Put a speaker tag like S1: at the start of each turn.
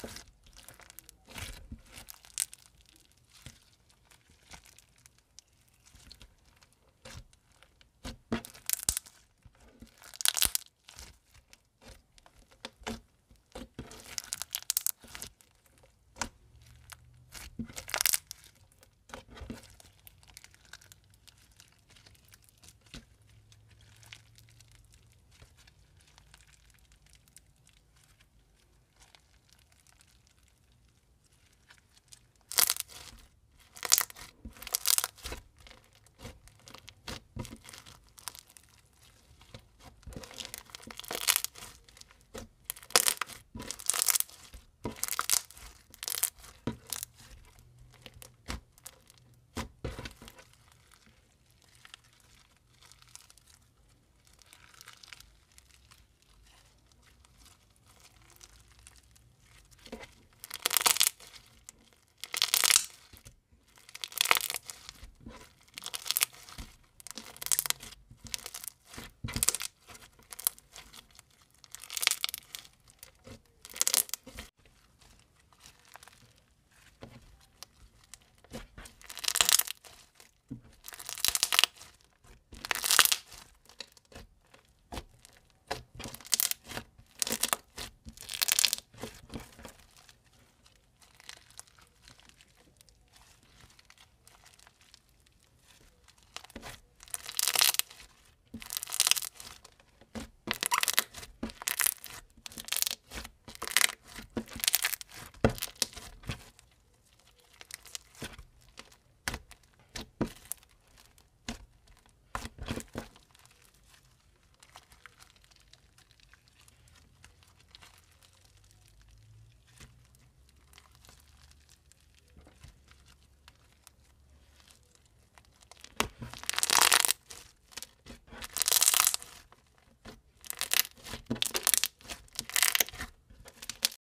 S1: No